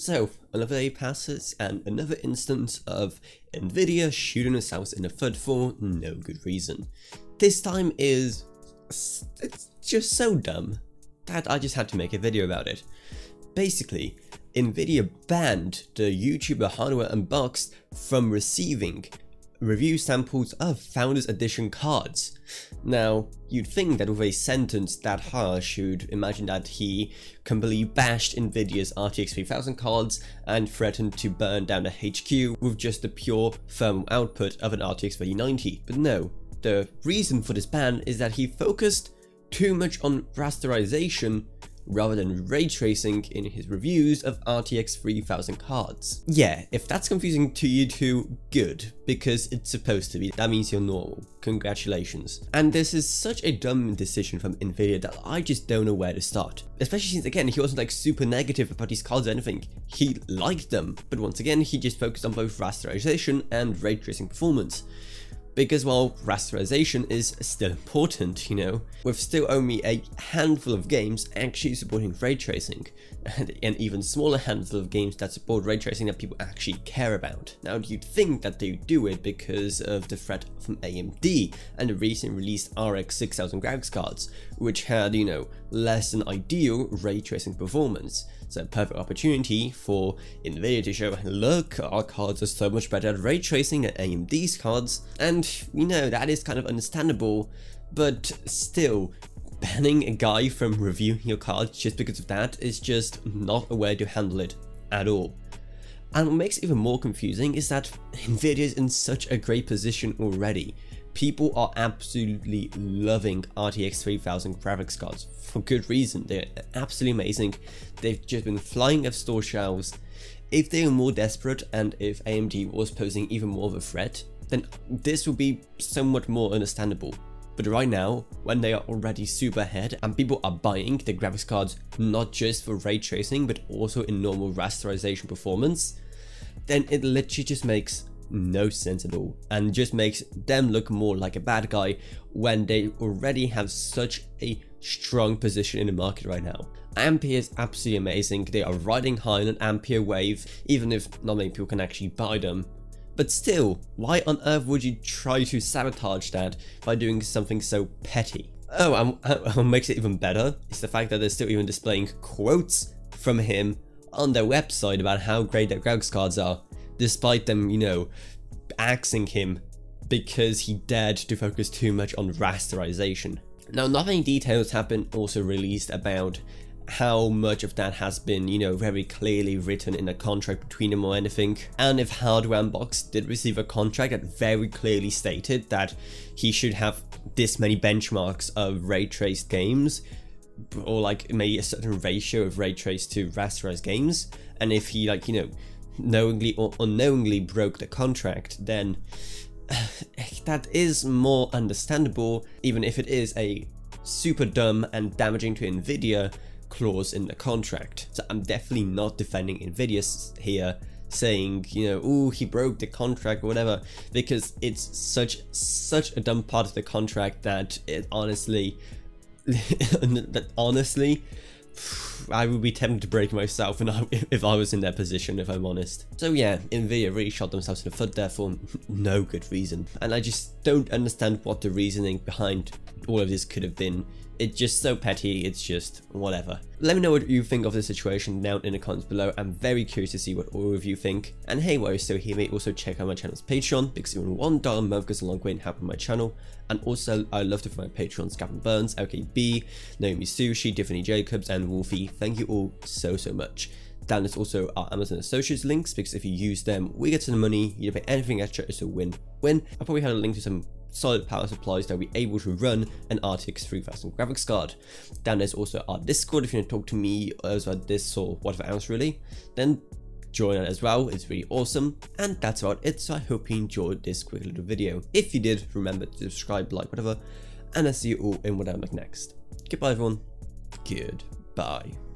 So, another day passes and another instance of Nvidia shooting themselves in the foot for no good reason. This time is... it's just so dumb that I just had to make a video about it. Basically, Nvidia banned the YouTuber Hardware Unboxed from receiving review samples of Founders Edition cards. Now, you'd think that with a sentence that harsh, you'd imagine that he completely bashed Nvidia's RTX 3000 cards and threatened to burn down the HQ with just the pure thermal output of an RTX 3090. But no, the reason for this ban is that he focused too much on rasterization rather than ray tracing in his reviews of RTX 3000 cards. Yeah, if that's confusing to you too, good, because it's supposed to be, that means you're normal, congratulations. And this is such a dumb decision from Nvidia that I just don't know where to start. Especially since again, he wasn't like super negative about these cards or anything, he liked them, but once again, he just focused on both rasterization and ray tracing performance because while rasterization is still important, you know, with still only a handful of games actually supporting ray tracing, and an even smaller handful of games that support ray tracing that people actually care about. Now you'd think that they do it because of the threat from AMD and the recent released RX 6000 graphics cards, which had, you know, less than ideal ray tracing performance. So a perfect opportunity for Nvidia to show, look, our cards are so much better at ray tracing than AMD's cards, and you know, that is kind of understandable, but still, banning a guy from reviewing your cards just because of that is just not a way to handle it at all. And what makes it even more confusing is that Nvidia is in such a great position already. People are absolutely loving RTX 3000 graphics cards for good reason. They're absolutely amazing. They've just been flying off store shelves. If they were more desperate and if AMD was posing even more of a threat, then this would be somewhat more understandable. But right now, when they are already super ahead and people are buying the graphics cards not just for ray tracing but also in normal rasterization performance, then it literally just makes no sense at all and just makes them look more like a bad guy when they already have such a strong position in the market right now. Ampere is absolutely amazing, they are riding high on an Ampere wave even if not many people can actually buy them. But still, why on earth would you try to sabotage that by doing something so petty? Oh, and what makes it even better is the fact that they're still even displaying quotes from him on their website about how great their graphics cards are despite them, you know, axing him because he dared to focus too much on rasterization. Now, nothing details have been also released about how much of that has been, you know, very clearly written in a contract between them or anything. And if Hardware Unboxed did receive a contract that very clearly stated that he should have this many benchmarks of ray traced games, or like maybe a certain ratio of ray traced to rasterized games, and if he like, you know, knowingly or unknowingly broke the contract, then that is more understandable, even if it is a super dumb and damaging to Nvidia clause in the contract. So I'm definitely not defending Nvidia here saying, you know, oh, he broke the contract or whatever, because it's such such a dumb part of the contract that it honestly that honestly I would be tempted to break myself and if I was in their position, if I'm honest. So yeah, Nvidia really shot themselves in the foot there for no good reason. And I just don't understand what the reasoning behind all of this could have been it's just so petty, it's just whatever. Let me know what you think of the situation down in the comments below. I'm very curious to see what all of you think. And hey, while you're still here, mate, also check out my channel's Patreon because even $1 a month goes a long way in helping my channel. And also, I love to find my Patreons, Gavin Burns, LKB, Naomi Sushii, Tiffany Jacobs, and Wolfie. Thank you all so, so much. Down is also our Amazon Associates links because if you use them, we get some money, you don't pay anything extra, it's a win-win. I probably had a link to some solid power supplies that be able to run an RTX 3000 graphics card. Down there's also our Discord if you want to talk to me well this or whatever else really. Then join it as well, it's really awesome. And that's about it, so I hope you enjoyed this quick little video. If you did, remember to subscribe, like, whatever, and I'll see you all in whatever next. Goodbye everyone, goodbye.